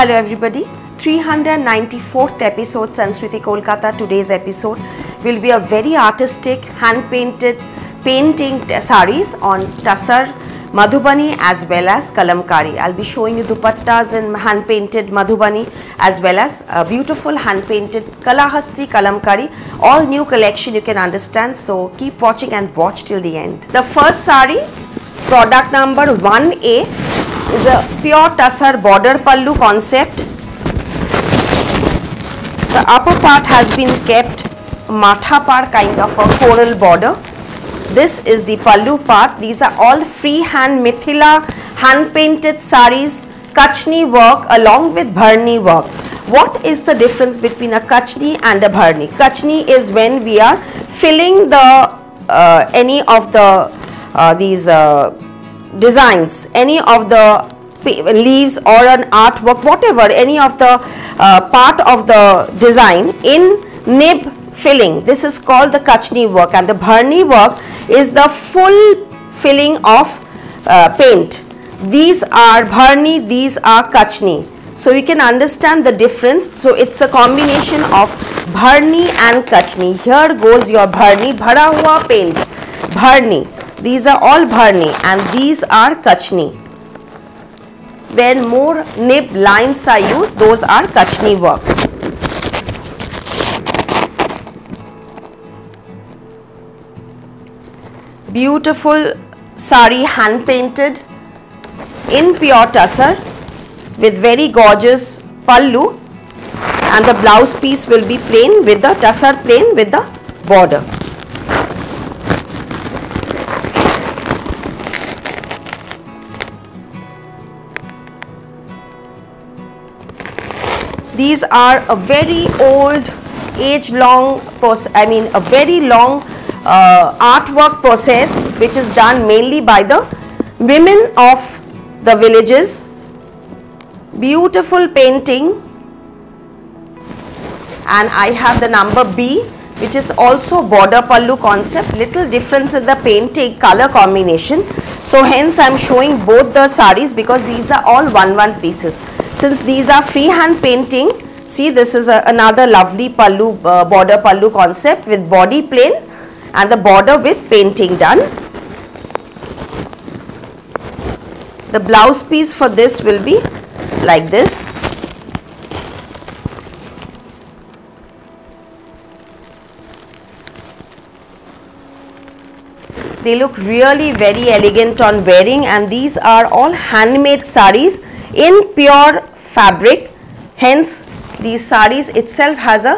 Hello everybody. 394th episode Sanskriti Kolkata. Today's episode will be a very artistic hand painted painting saris on Tassar Madhubani as well as Kalamkari. I'll be showing you dupattas in hand painted Madhubani as well as a beautiful hand painted Kalahasti Kalamkari. All new collection you can understand. So keep watching and watch till the end. The first sari product number 1A is a pure Tassar border pallu concept. The upper part has been kept matha kind of a coral border. This is the pallu part. These are all freehand mithila hand painted saris, kachni work along with bharni work. What is the difference between a kachni and a bharni? Kachni is when we are filling the uh, any of the uh, these uh, designs, any of the leaves or an artwork, whatever, any of the uh, part of the design in nib filling. This is called the Kachni work and the Bharni work is the full filling of uh, paint. These are Bharni, these are Kachni. So you can understand the difference. So it's a combination of Bharni and Kachni. Here goes your Bharni, Bhara hua paint, Bharni. These are all Bharni and these are Kachni. When more nib lines are used, those are Kachni work. Beautiful sari hand painted in pure tussar with very gorgeous pallu and the blouse piece will be plain with the tussar plain with the border. These are a very old age long process, I mean a very long uh, artwork process which is done mainly by the women of the villages. Beautiful painting and I have the number B which is also border pallu concept little difference in the painting color combination. So hence I am showing both the saris because these are all one one pieces. Since these are freehand painting see this is a, another lovely pallu uh, border pallu concept with body plain and the border with painting done. The blouse piece for this will be like this they look really very elegant on wearing and these are all handmade saris in pure fabric. Hence these saris itself has a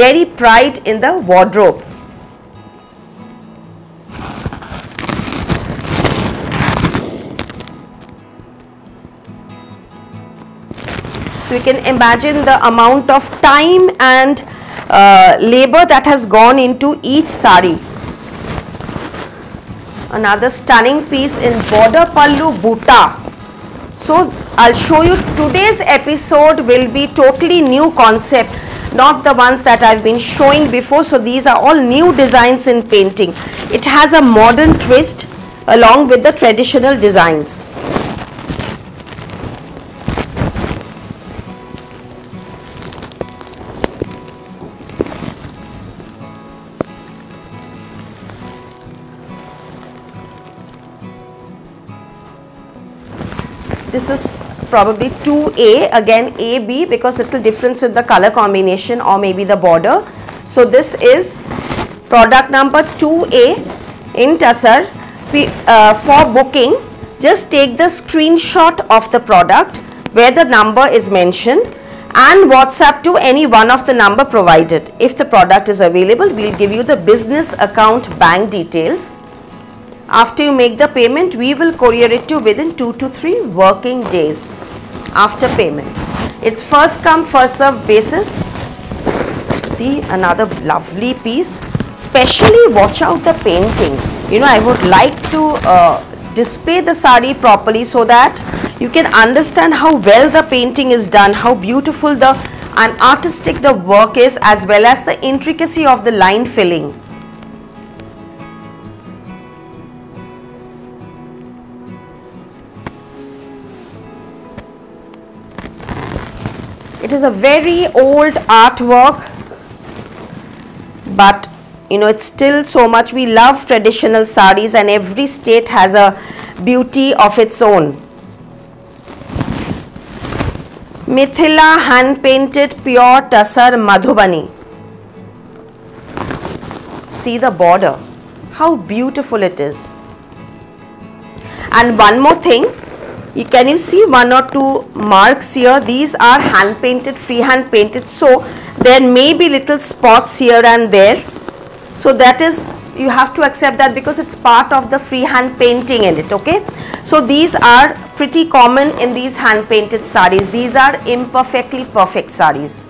very pride in the wardrobe. So you can imagine the amount of time and uh, labor that has gone into each sari another stunning piece in border pallu buta. So I'll show you today's episode will be totally new concept not the ones that I've been showing before. So these are all new designs in painting. It has a modern twist along with the traditional designs. This is probably 2A again AB because little difference in the color combination or maybe the border. So this is product number 2A in Tassar uh, for booking just take the screenshot of the product where the number is mentioned and WhatsApp to any one of the number provided. If the product is available, we will give you the business account bank details after you make the payment, we will courier it to within 2 to 3 working days after payment. It's first come first serve basis. See another lovely piece. Especially watch out the painting. You know I would like to uh, display the sari properly so that you can understand how well the painting is done, how beautiful the and artistic the work is as well as the intricacy of the line filling. It is a very old artwork but you know it's still so much. We love traditional saris and every state has a beauty of its own. Mithila hand painted pure tussar Madhubani. See the border. How beautiful it is. And one more thing you, can you see one or two marks here? These are hand painted freehand painted. So there may be little spots here and there. So that is you have to accept that because it's part of the freehand painting in it okay? So these are pretty common in these hand painted saris these are imperfectly perfect saris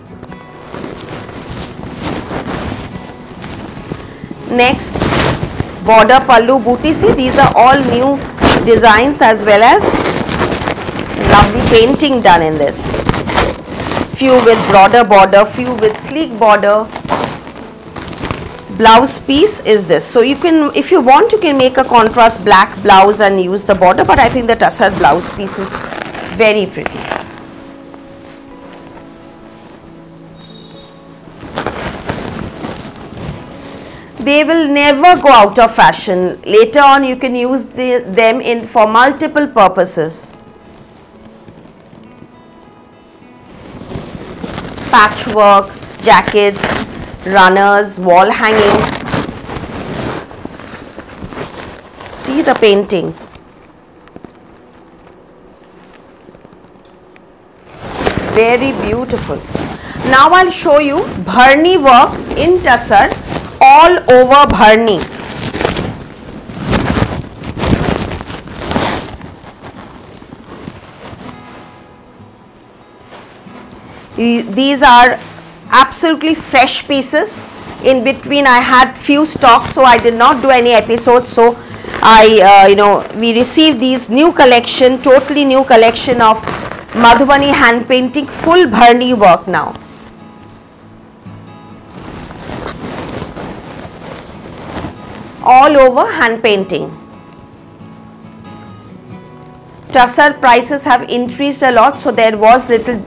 next border pallu booty. See these are all new designs as well as lovely painting done in this. Few with broader border few with sleek border. Blouse piece is this. So you can if you want you can make a contrast black blouse and use the border but I think the tussar blouse piece is very pretty. They will never go out of fashion. Later on you can use the, them in for multiple purposes patchwork jackets runners wall hangings. See the painting. Very beautiful. Now I'll show you Bharni work in Tussar all over Bharni. These are absolutely fresh pieces. In between I had few stocks so I did not do any episodes. So I, uh, you know, we received these new collection, totally new collection of Madhubani hand painting, full Bharni work now. all over hand painting. Tussar prices have increased a lot so there was little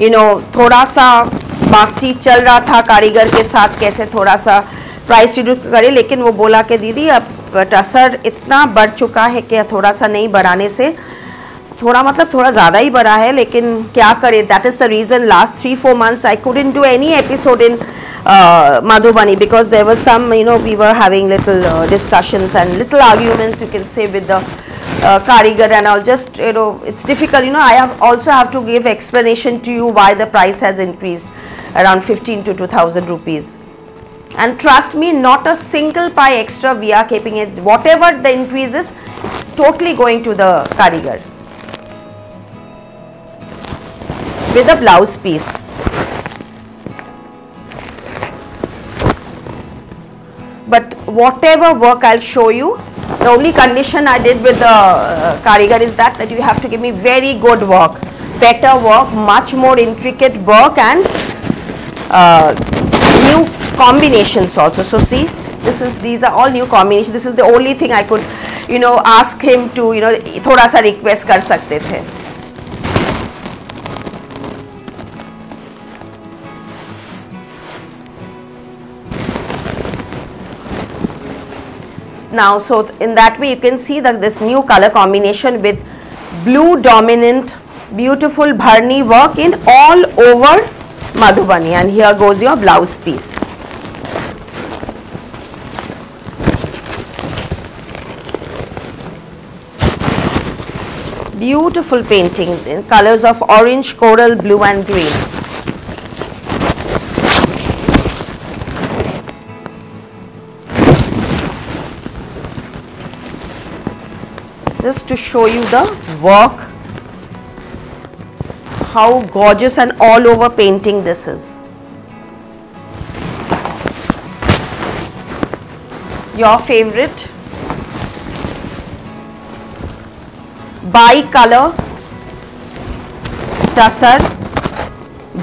you know थोड़ा सा बातचीत चल रहा था कारीगर के साथ कैसे थोड़ा सा प्राइस रिड्यूस करे लेकिन वो बोला कि दीदी अब टसर इतना बढ़ चुका है कि थोड़ा सा नहीं बढ़ाने से थोड़ा मतलब थोड़ा ज़्यादा ही बढ़ा है लेकिन क्या करे? That is the reason last three four months I couldn't do any episode in Madhubani because there was you know, we were having little uh, discussions and little arguments, you can say, with the uh, Karigar and all. Just, you know, it's difficult. You know, I have also have to give explanation to you why the price has increased around 15 to 2000 rupees. And trust me, not a single pie extra we are keeping it. Whatever the increase is, it's totally going to the Karigar. With a blouse piece. but whatever work I'll show you the only condition I did with the uh, Karigar is that that you have to give me very good work. Better work much more intricate work and uh, new combinations also. So see this is these are all new combinations. This is the only thing I could you know ask him to you know thoda sa request kar sakte the now so in that way you can see that this new color combination with blue dominant beautiful bharni work in all over Madhubani and here goes your blouse piece. Beautiful painting in colors of orange, coral, blue and green. Just to show you the work how gorgeous and all over painting this is. Your favorite? Bi-color tussar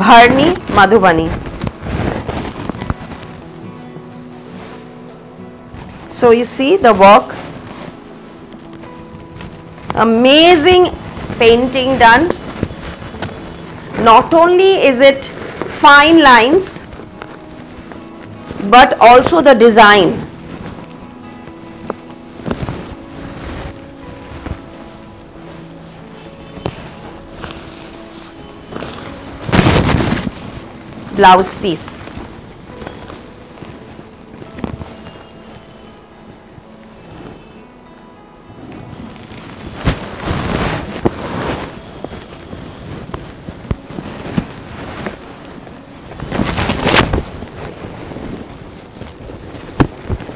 bharni madhubani. So you see the work amazing painting done. Not only is it fine lines but also the design. Blouse piece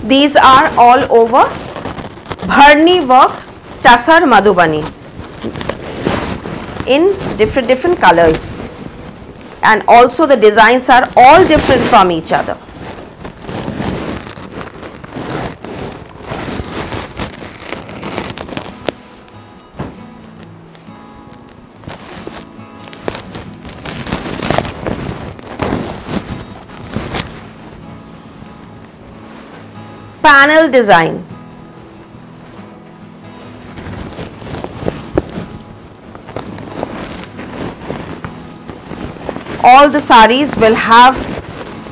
these are all over Bharni work Tasar Madhubani in different different colors and also the designs are all different from each other. Panel design. All the saris will have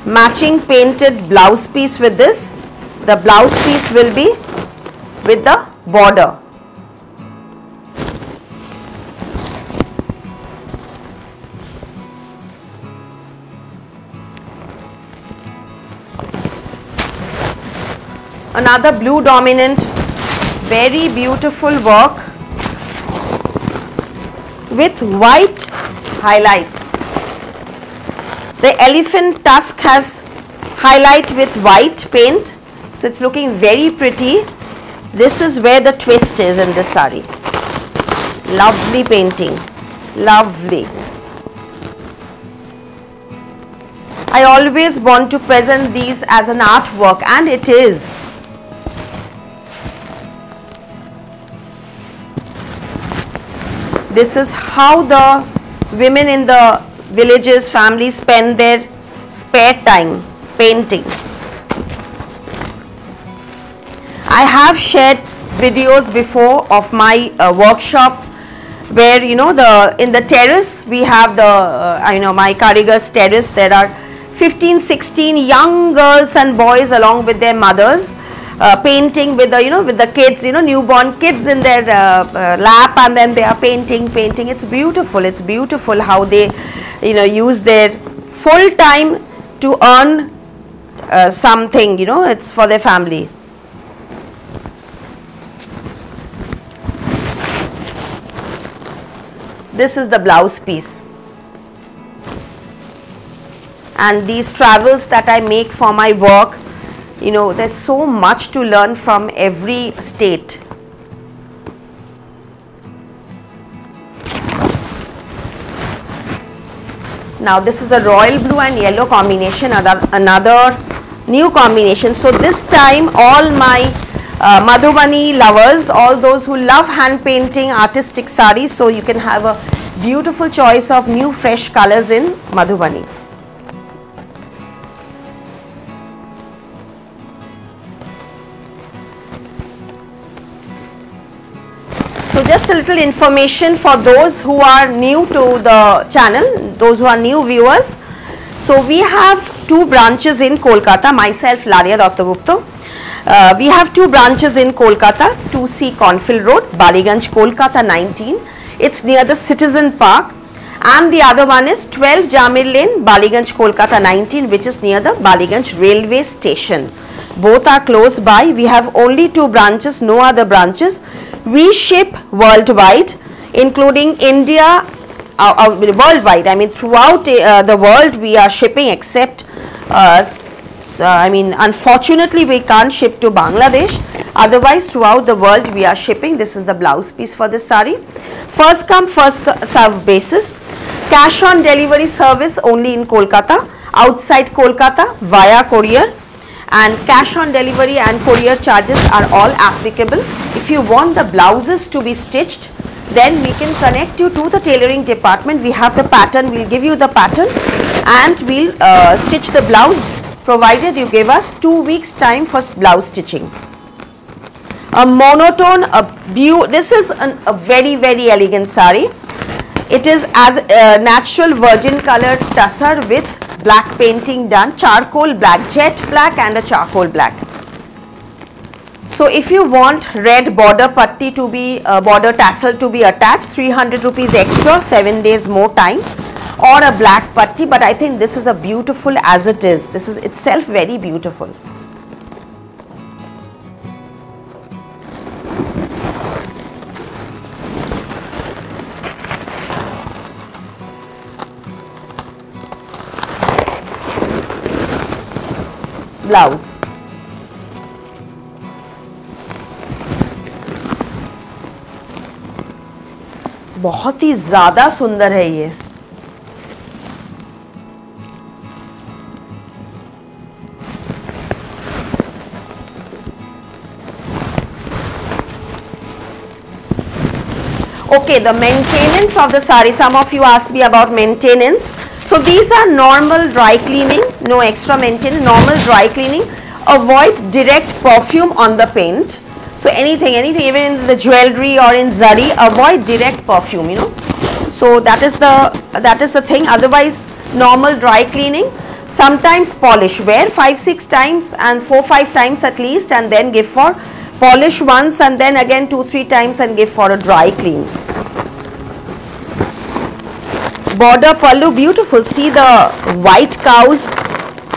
matching painted blouse piece with this. The blouse piece will be with the border. Another blue dominant very beautiful work with white highlights. The elephant tusk has highlight with white paint so it's looking very pretty. This is where the twist is in this sari. Lovely painting lovely. I always want to present these as an artwork and it is This is how the women in the villages, families spend their spare time painting. I have shared videos before of my uh, workshop where you know the in the terrace we have the uh, know my Karigar's terrace there are 15 16 young girls and boys along with their mothers uh, painting with the you know with the kids you know newborn kids in their uh, uh, lap and then they are painting painting. It's beautiful. It's beautiful how they you know use their full time to earn uh, something you know it's for their family. This is the blouse piece. And these travels that I make for my work you know there's so much to learn from every state. Now this is a royal blue and yellow combination another new combination. So this time all my uh, Madhubani lovers all those who love hand painting artistic saris so you can have a beautiful choice of new fresh colors in Madhubani just a little information for those who are new to the channel, those who are new viewers. So we have two branches in Kolkata, myself Laria Dattagupta. Uh, we have two branches in Kolkata, 2C Cornfield Road, Ballygunge, Kolkata 19. It's near the Citizen Park and the other one is 12 Jamir Lane, Ballygunge, Kolkata 19 which is near the Ballygunge railway station. Both are close by. We have only two branches, no other branches. We ship worldwide including India, uh, uh, worldwide. I mean throughout uh, the world we are shipping except uh, I mean unfortunately we can't ship to Bangladesh. Otherwise throughout the world we are shipping. This is the blouse piece for this sari. First come first serve basis. Cash on delivery service only in Kolkata outside Kolkata via courier and cash on delivery and courier charges are all applicable. If you want the blouses to be stitched, then we can connect you to the tailoring department. We have the pattern, we will give you the pattern and we will uh, stitch the blouse provided you give us 2 weeks time for blouse stitching. A monotone, a view, this is an, a very very elegant sari. It is as a natural virgin color tussar with black painting done, charcoal black, jet black and a charcoal black. So if you want red border putty to be, uh, border tassel to be attached, 300 rupees extra, 7 days more time or a black putty but I think this is a beautiful as it is. This is itself very beautiful. Blouse बहुत ही ज़्यादा सुंदर है ये। Okay the maintenance of the sari some of you ask me about maintenance so these are normal dry cleaning no extra maintenance normal dry cleaning. Avoid direct perfume on the paint. So anything anything even in the jewelry or in zari avoid direct perfume you know. So that is the that is the thing. Otherwise normal dry cleaning sometimes polish. Wear 5 6 times and 4 5 times at least and then give for polish once and then again 2 3 times and give for a dry clean border pallu beautiful. See the white cows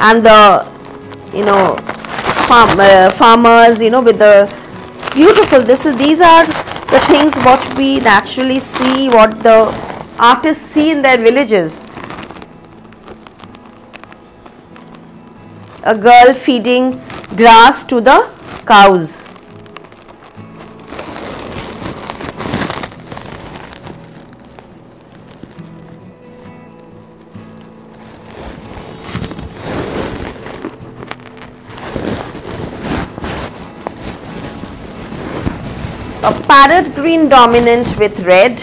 and the you know farm uh, farmers you know with the beautiful. This is these are the things what we naturally see what the artists see in their villages. A girl feeding grass to the cows a parrot green dominant with red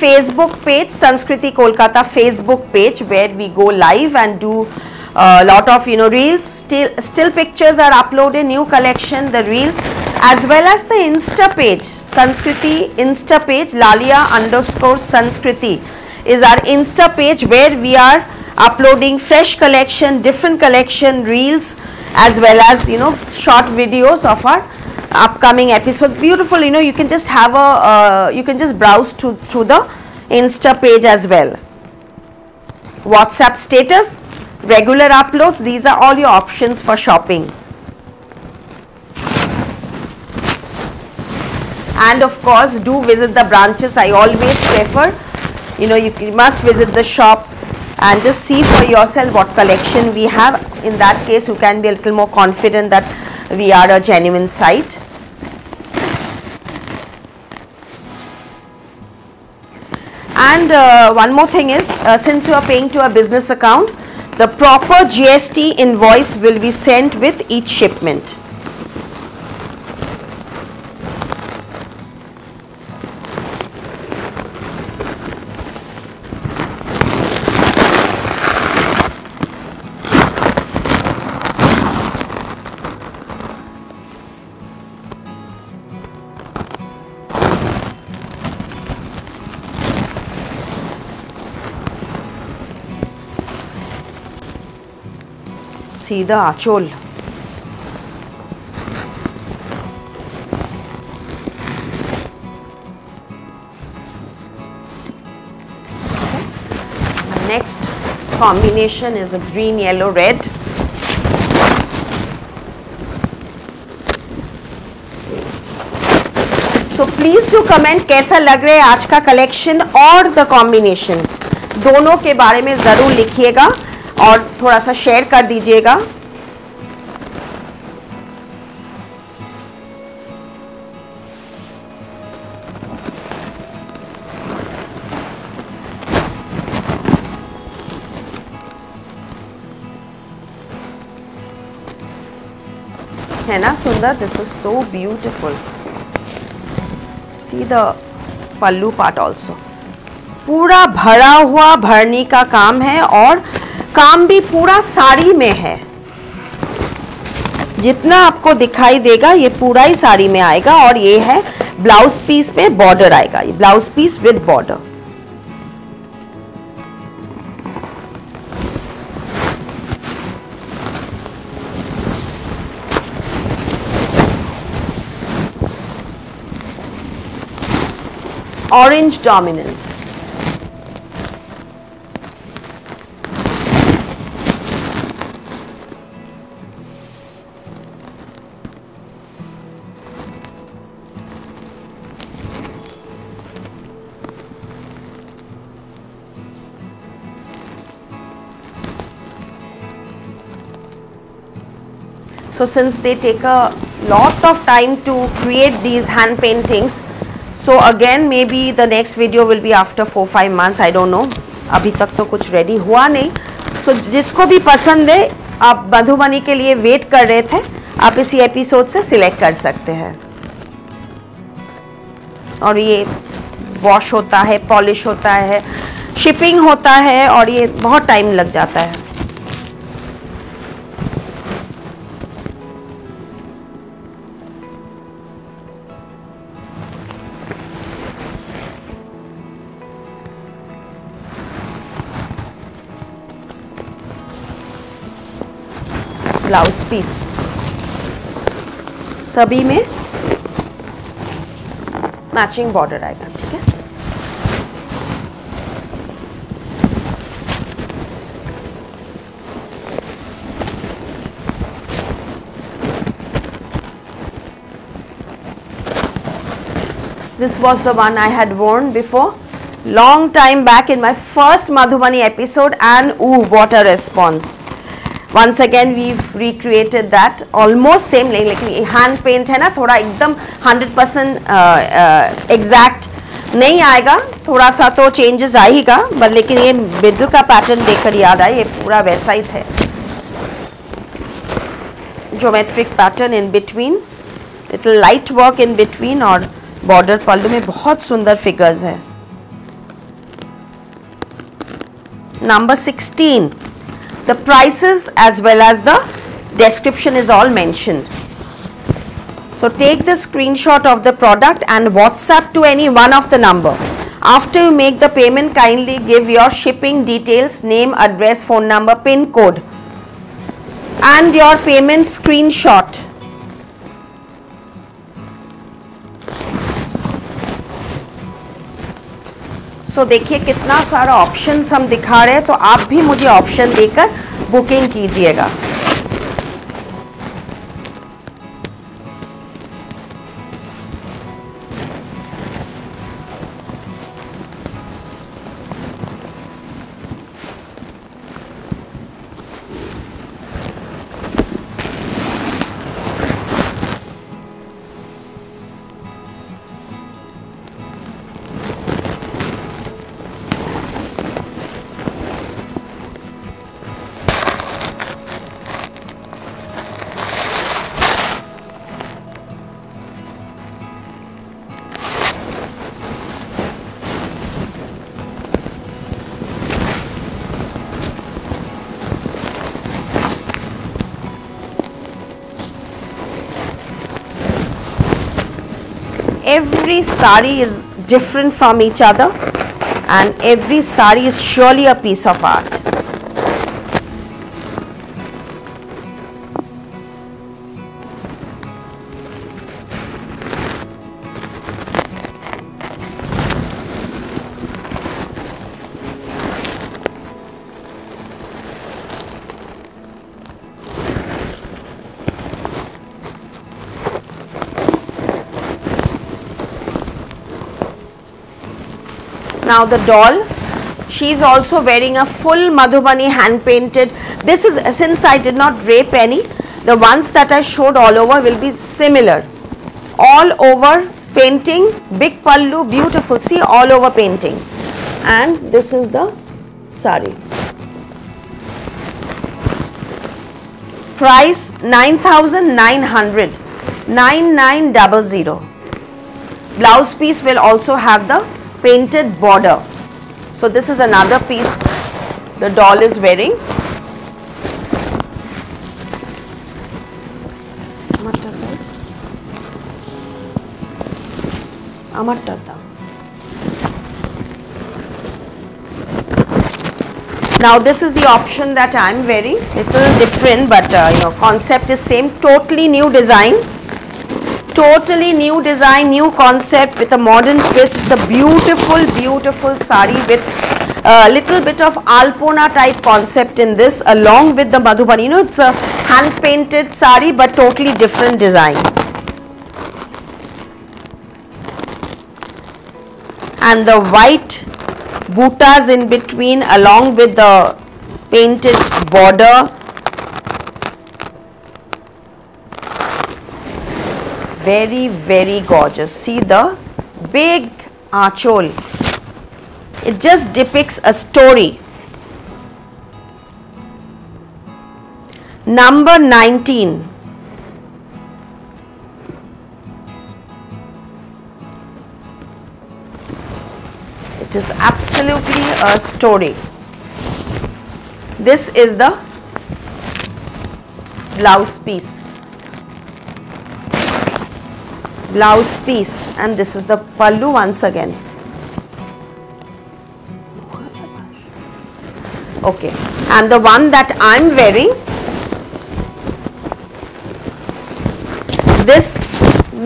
Facebook page, Sanskriti Kolkata Facebook page where we go live and do a lot of you know reels, still, still pictures are uploaded, new collection, the reels as well as the Insta page, Sanskriti Insta page, Lalia underscore Sanskriti is our Insta page where we are uploading fresh collection, different collection, reels as well as you know short videos of our upcoming episode. Beautiful you know you can just have a uh, you can just browse to, through the insta page as well. Whatsapp status regular uploads these are all your options for shopping. And of course do visit the branches. I always prefer you know you, you must visit the shop and just see for yourself what collection we have. In that case you can be a little more confident that we are a genuine site and uh, one more thing is uh, since you are paying to a business account the proper GST invoice will be sent with each shipment. The achol. Next combination is a green, yellow, red. So please do comment कैसा लग रहा है आज का collection और the combination दोनों के बारे में ज़रूर लिखिएगा और थोड़ा सा शेयर कर दीजिएगा। है ना, सुंदर? This is so beautiful see the pallu part also पूरा भरा हुआ भरनी का काम है और काम भी पूरा साड़ी में है। जितना आपको दिखाई देगा, ये पूरा ही साड़ी में आएगा और ये है ब्लाउज पीस में बॉर्डर आएगा। ये blouse piece with border. Orange dominant so since they take a lot of time to create these hand paintings so again maybe the next video will be after 4 5 months i don't know तक तो कुछ ready हुआ नहीं सो so, जिसको भी पसंद है आप मधुबनी के लिए वेट कर रहे थे आप इसी एपिसोड से सिलेक्ट कर सकते हैं और ये वॉश होता है पॉलिश होता है शिपिंग होता है और ये बहुत टाइम लग जाता है ब्लाउज पीस सभी में मैचिंग बॉर्डर आएगा, ठीक है? This was the one I had worn before long time back in my first Madhubani episode and uh what a response once again, we've recreated that almost same लेकिन hand paint है ना, थोड़ा एकदम 100 percent exact नहीं आएगा। थोड़ा सा तो चेंजेस आएगा बट लेकिन ये बिद्दू का पैटर्न देखकर याद आया ये पूरा वैसा ही है geometric pattern in between little light work in between और बॉर्डर पल्लू में बहुत सुंदर फिगर्स है। Number 16 the prices as well as the description is all mentioned. So take the screenshot of the product and whatsapp to any one of the number. After you make the payment kindly give your shipping details name address phone number pin code and your payment screenshot so so, देखिए कितना सारा options हम दिखा रहे हैं तो आप भी मुझे ऑप्शन देकर बुकिंग कीजिएगा। Sari is different from each other and every sari is surely a piece of art. Now the doll, she is also wearing a full Madhubani hand painted. This is uh, since I did not drape any, the ones that I showed all over will be similar. All over painting, big pallu, beautiful. See all over painting. And this is the sari. price 9900 9900 blouse piece will also have the painted border so this is another piece the doll is wearing আমারটা দাও now this is the option that i'm wearing little different but uh, you know concept is same totally new design totally new design new concept with a modern twist. It's a beautiful beautiful sari with a little bit of alpona type concept in this along with the madhubani. You know it's a hand painted sari but totally different design. And the white buttas in between along with the painted border very very gorgeous. See the big achol. It just depicts a story. Number 19 it is absolutely a story. This is the blouse piece blouse piece and this is the pallu once again. Okay. And the one that I'm wearing this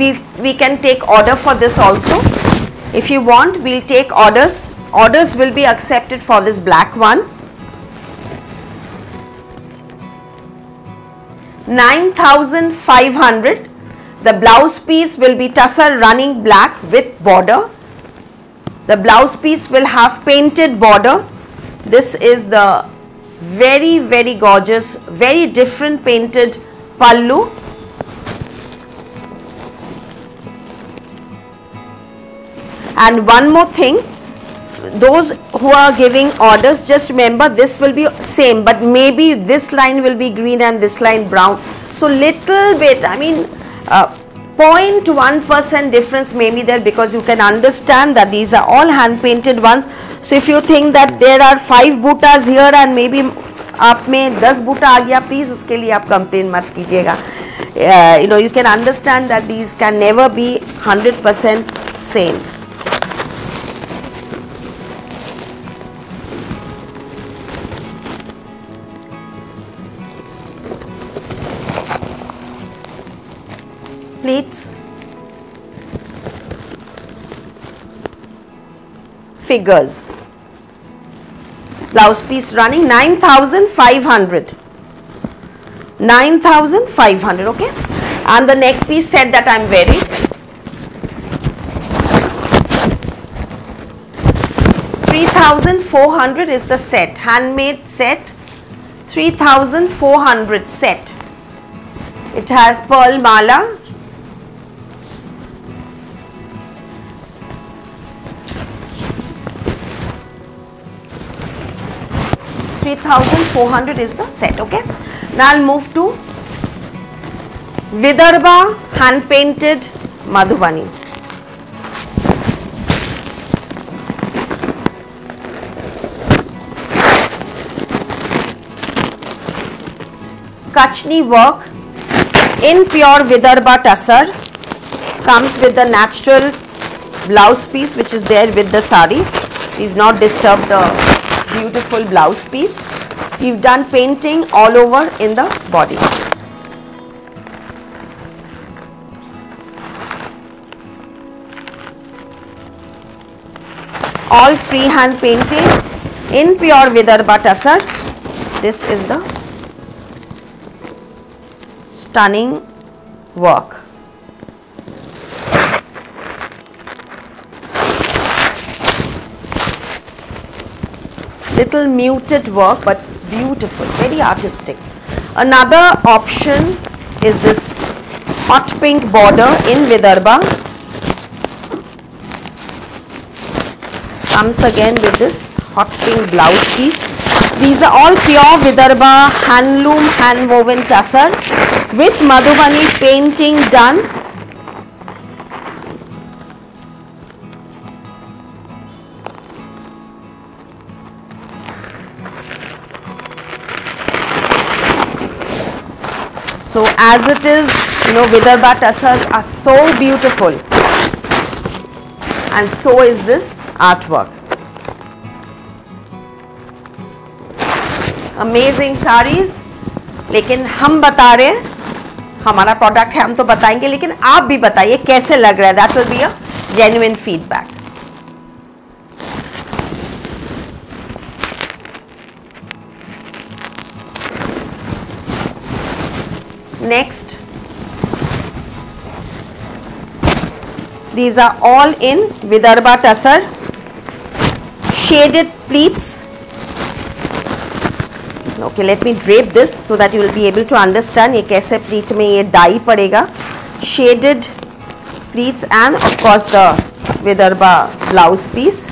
we we can take order for this also. If you want we'll take orders. Orders will be accepted for this black one. 9500 the blouse piece will be tussar running black with border. The blouse piece will have painted border. This is the very very gorgeous very different painted pallu. And one more thing those who are giving orders just remember this will be same but maybe this line will be green and this line brown. So little bit i mean 0.1% difference may be there because you can understand that these are all hand painted ones so if you think that there are five buttas here and maybe आप में दस बूटा आ गया please उसके लिए आप complain मत कीजिएगा you know you can understand that these can never be hundred percent same Figures. Blouse piece running 9500 9500 okay? And the neck piece set that i'm wearing. Three thousand four hundred is the set, handmade set. Three thousand four hundred set. It has pearl mala, 3400 is the set okay? Now i'll move to vidarbha hand painted madhubani. Kachni work in pure vidarbha tussar comes with the natural blouse piece which is there with the sari. Is not disturbed the beautiful blouse piece. We've done painting all over in the body. All freehand painting in pure Vidarbha tussar. This is the stunning work. Little muted work but it's beautiful very artistic. Another option is this hot pink border in Vidarbha. Comes again with this hot pink blouse piece. These are all pure Vidarbha handloom hand woven tussar with Madhubani painting done. As it is, you know, Vidarbha tussars are so beautiful. And so is this artwork. Amazing saris लेकिन हम बता रहे हैं हमारा product है हम तो बताएँगे लेकिन आप भी बताइए कैसे लग रहा है that will be a genuine feedback next these are all in Vidarbha Tassar shaded pleats okay let me drape this so that you will be able to understand ये कैसे pleat में ये dye पड़ेगा shaded pleats and of course the Vidarbha blouse piece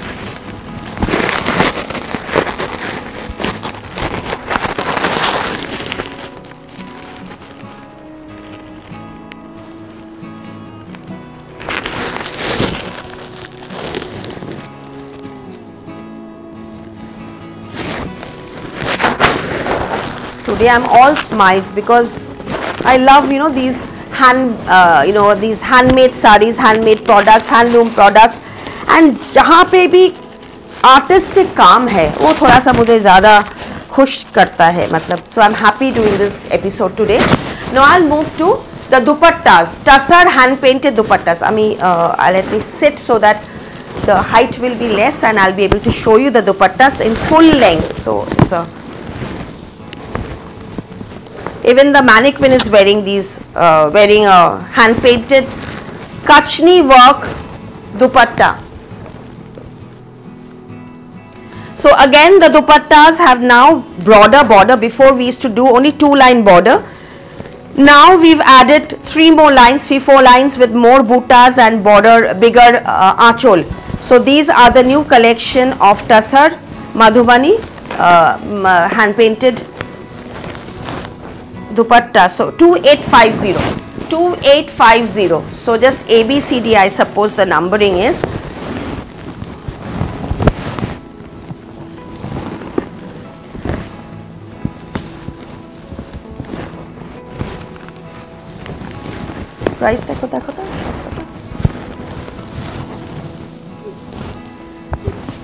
today i'm all smiles because i love you know these hand uh, you know these handmade sarees handmade products handloom products and पे भी artistic काम है वो थोड़ा सा मुझे ज़्यादा खुश करता है मतलब so I am happy doing this episode today no I move to the dupattas tussar hand painted dupattas i mean uh, let me sit so that the height will be less and i'll be able to show you the dupattas in full length so it's a even the mannequin is wearing these uh, wearing a hand painted kachni work dupatta. So again the dupattas have now broader border. Before we used to do only two line border. Now we've added three more lines three four lines with more buttas and border bigger uh, achol. So these are the new collection of tassar madhubani uh, hand painted dupatta so 2850 2850 so just abcd i suppose the numbering is price দেখো দেখো তো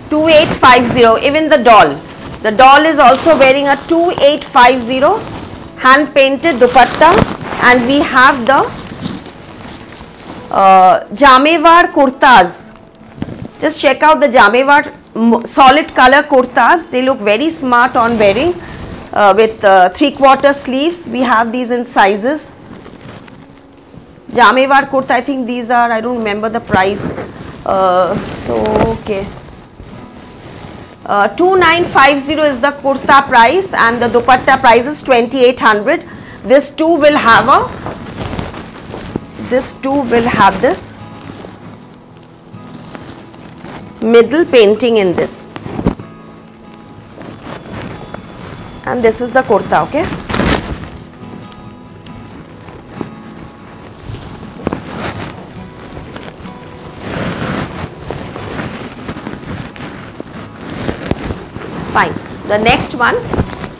2850 even the doll the doll is also wearing a 2850 hand painted dupatta and we have the uh, jamewar kurtas just check out the jamewar solid color kurtas they look very smart on wearing uh, with uh, three quarter sleeves we have these in sizes Jamewar kurta, I think these are, I don't remember the price. Uh, so, okay. Uh, 2950 is the kurta price and the dupatta price is 2800. This too will have a, this too will have this middle painting in this. And this is the kurta, okay. Fine the next one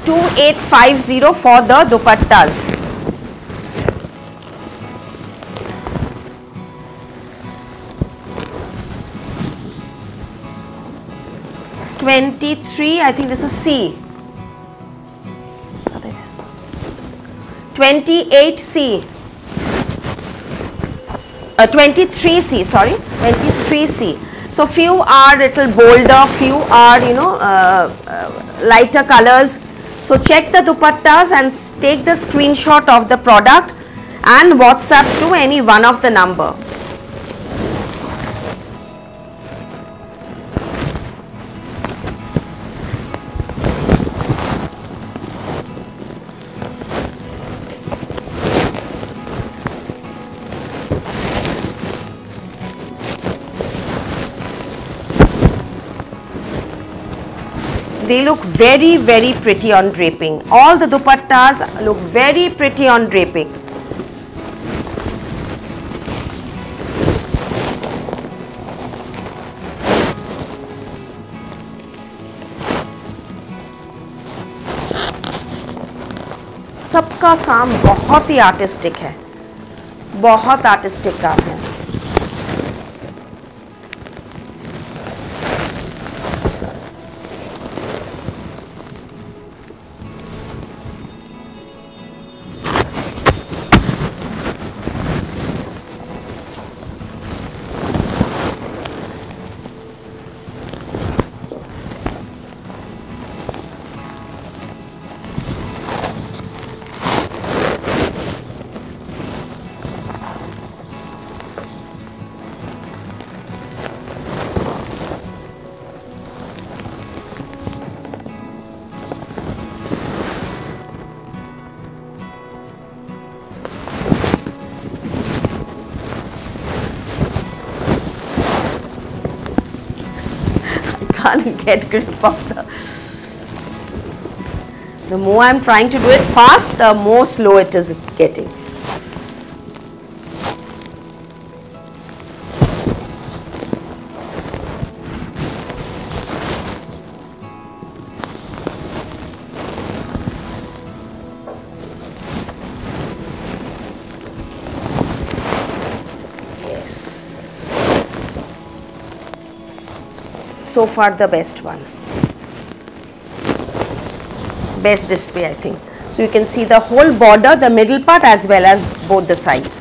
2850 for the dupattas Twenty-three. I think this is C. Twenty-eight C. Uh, Twenty-three C. Sorry, twenty-three C. So few are little bolder, few are you know uh, lighter colors. So check the dupattas and take the screenshot of the product and WhatsApp to any one of the number. They look very very pretty on draping. All the dupattas look very pretty on draping. सबका काम बहुत ही artistic है बहुत artistic काम है can't get grip of the the more I'm trying to do it fast the more slow it is getting so far the best one. Best display I think. So you can see the whole border the middle part as well as both the sides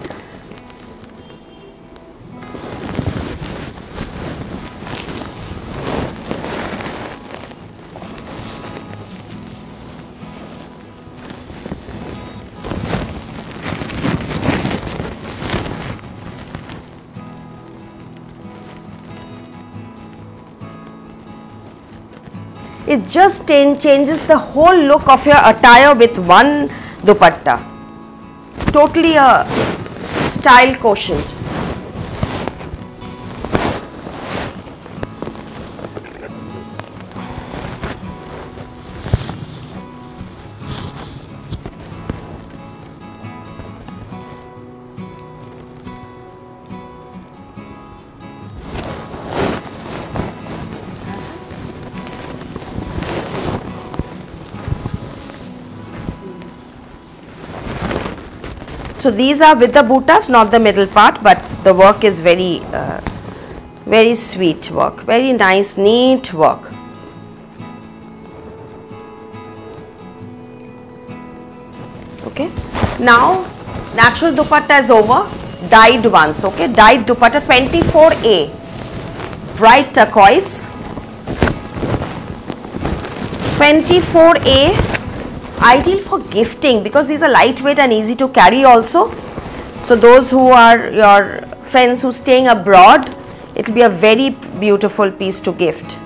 it just changes the whole look of your attire with one dupatta. Totally a style quotient So these are with the buttas, not the middle part, but the work is very, uh, very sweet work, very nice, neat work. Okay. Now, natural dupatta is over, dyed ones, okay, dyed dupatta 24A, bright turquoise, 24A ideal for gifting because these are lightweight and easy to carry also. So those who are your friends who are staying abroad, it will be a very beautiful piece to gift.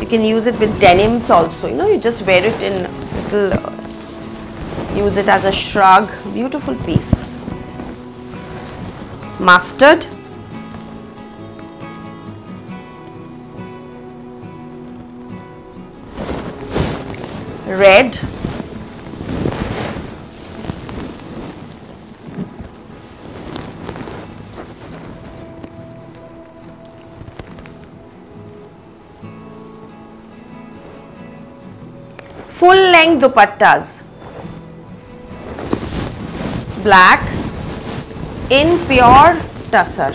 You can use it with denims also, you know, you just wear it in little, use it as a shrug, beautiful piece. Mustard red full length dupattas black in pure tussar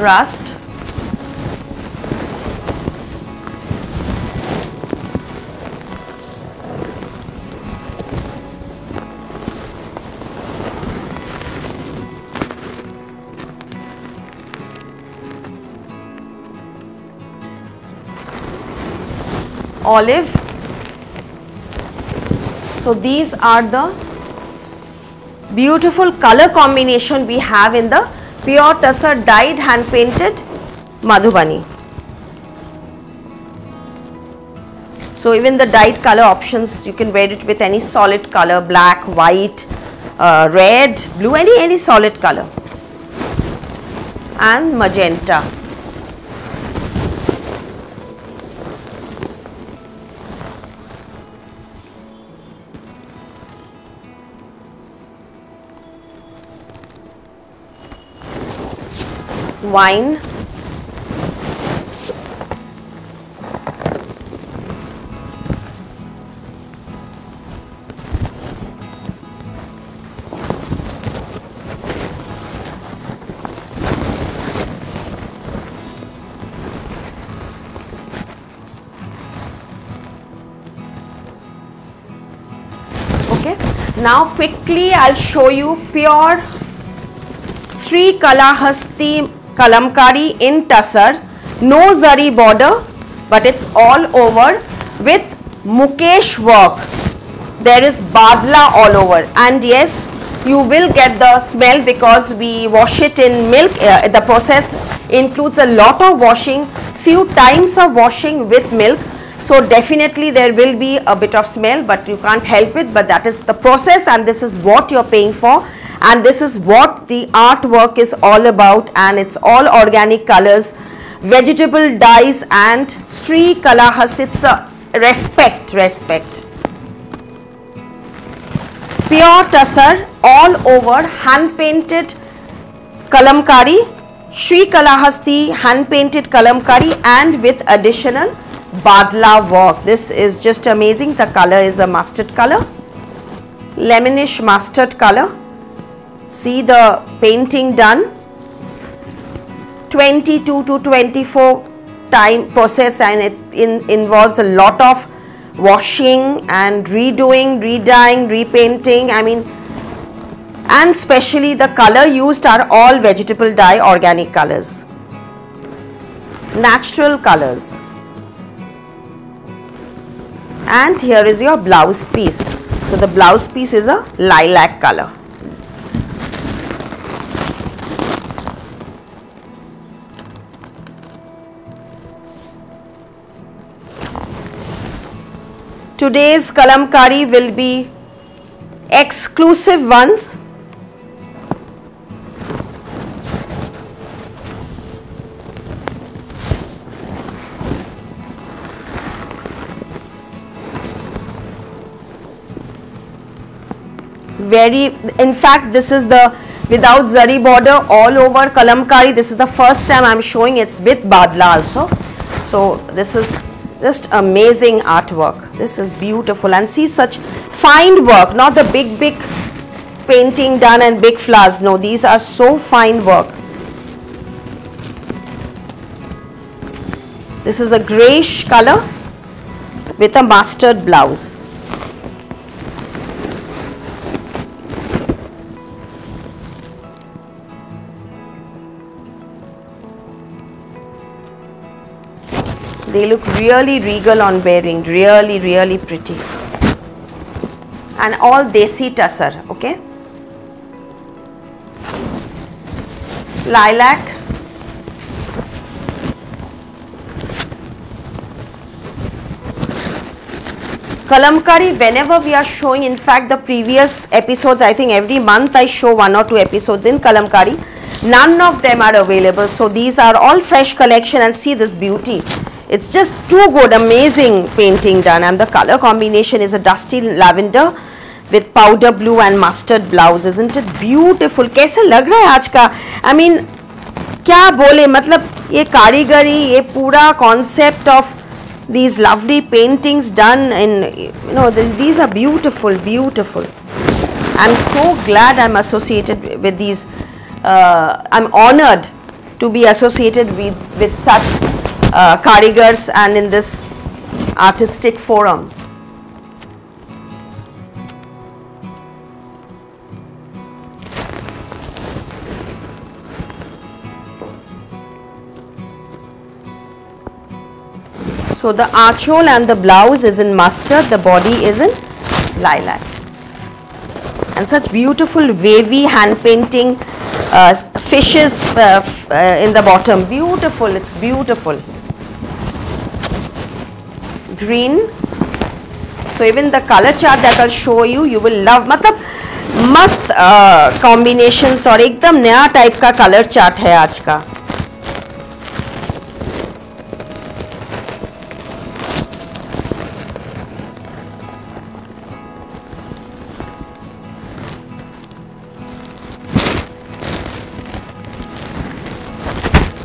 rust. Olive. So these are the beautiful color combination we have in the pure tussar dyed hand painted Madhubani. So even the dyed color options, you can wear it with any solid color, black, white, uh, red, blue, any, any solid color. And magenta. Wine. Okay. Now quickly I'll show you pure Sri Kalahasti kalamkari in tussar, no zari border but it's all over with mukesh work. There is badla all over and yes you will get the smell because we wash it in milk. Uh, the process includes a lot of washing, few times of washing with milk. So definitely there will be a bit of smell but you can't help it but that is the process and this is what you're paying for and this is what the artwork is all about and it's all organic colors vegetable dyes and Sri Kalahastitsa respect respect. Pure tussar all over hand painted kalamkari Sri Kalahasti hand painted kalamkari and with additional badla work. This is just amazing. The color is a mustard color lemonish mustard color see the painting done. 22 to 24 time process and it in, involves a lot of washing and redoing redying repainting i mean and especially the color used are all vegetable dye organic colors. Natural colors. And here is your blouse piece. So the blouse piece is a lilac color Today's kalamkari will be exclusive ones. Very, in fact, this is the without zari border all over kalamkari. This is the first time I am showing it's with badla also. So, this is just amazing artwork. This is beautiful. And see such fine work not the big big painting done and big flowers. No these are so fine work. This is a grayish color with a mustard blouse They look really regal on wearing, really, really pretty. And all desi tussar, okay? Lilac. Kalamkari, whenever we are showing, in fact, the previous episodes, I think every month I show one or two episodes in Kalamkari. None of them are available. So, these are all fresh collection and see this beauty. It's just too good, amazing painting done and the color combination is a dusty lavender with powder blue and mustard blouse. Isn't it beautiful? कैसे लग रहा है आज का? I mean, क्या बोले मतलब ये कारीगरी ये पूरा concept of these lovely paintings done in you know this, these are beautiful beautiful i'm so glad i'm associated with these uh, i'm honored to be associated with with such uh, karigars and in this artistic forum. So the archole and the blouse is in mustard, the body is in lilac. And such beautiful wavy hand painting uh, fishes uh, uh, in the bottom. Beautiful, it's beautiful green so even the color chart that I'll show you you will love मतलब मस्त combinations और एकदम नया type का colour chart है आज का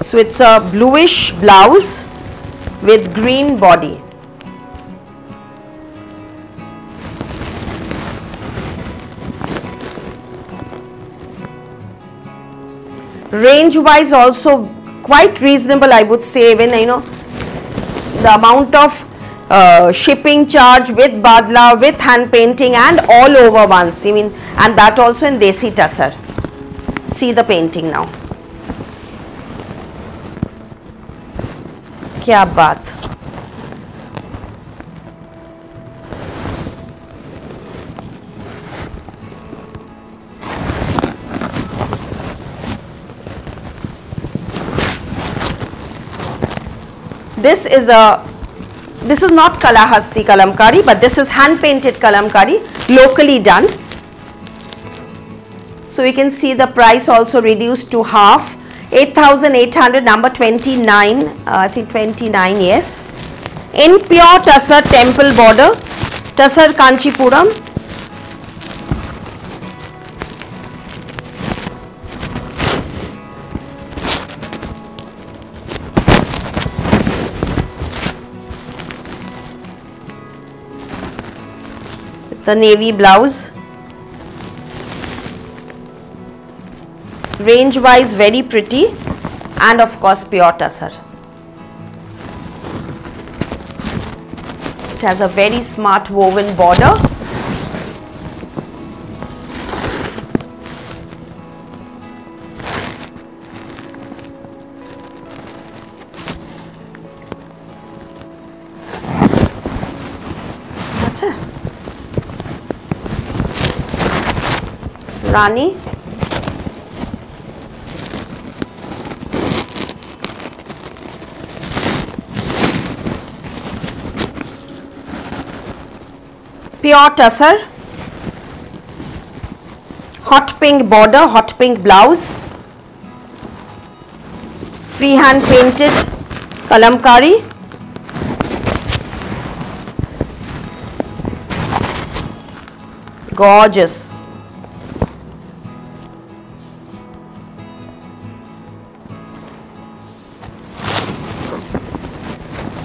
So it's a bluish blouse with green body. range wise also quite reasonable I would say when you know the amount of uh, shipping charge with badla with hand painting and all over once I mean and that also in desi tassar. See the painting now. Kya baat. This is a this is not kalahasti kalamkari but this is hand painted kalamkari locally done. So we can see the price also reduced to half. 8800 number 29 uh, I think 29 yes. In pure tussar temple border tussar Kanchipuram the navy blouse range wise very pretty and of course pure tussar. It has a very smart woven border. Rani pure tussar hot pink border hot pink blouse. Freehand painted kalamkari. Gorgeous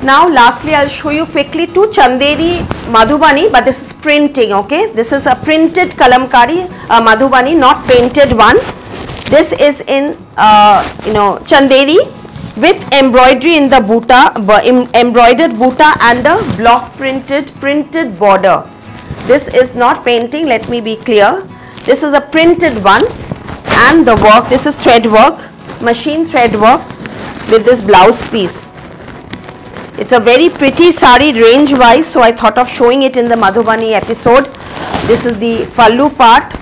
Now lastly I will show you quickly two Chanderi Madhubani but this is printing okay. This is a printed Kalamkari uh, Madhubani not painted one. This is in uh, you know Chanderi with embroidery in the buta, embroidered buta and a block printed printed border. This is not painting let me be clear. This is a printed one and the work this is thread work machine thread work with this blouse piece. It's a very pretty sari range wise so I thought of showing it in the Madhubani episode. This is the pallu part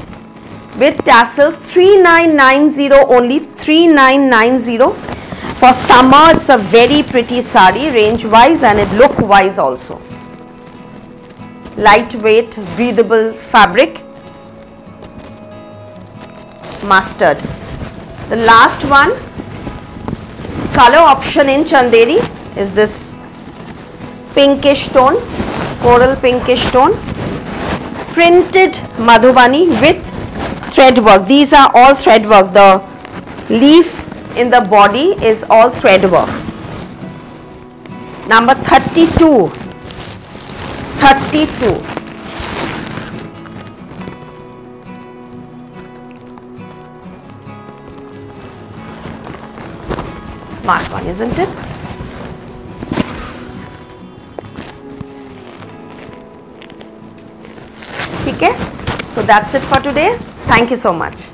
with tassels 3990 only 3990 for summer it's a very pretty sari range wise and it look wise also. Lightweight breathable fabric. Mustard. The last one color option in chanderi is this pinkish tone, coral pinkish tone, printed Madhubani with thread work. These are all thread work. The leaf in the body is all thread work. Number 32. 32. Smart one, isn't it? Okay, so that's it for today. Thank you so much.